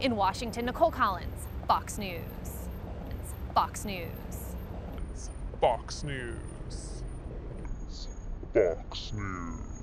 In Washington, Nicole Collins, Fox News. Fox News. Fox News. Fox News.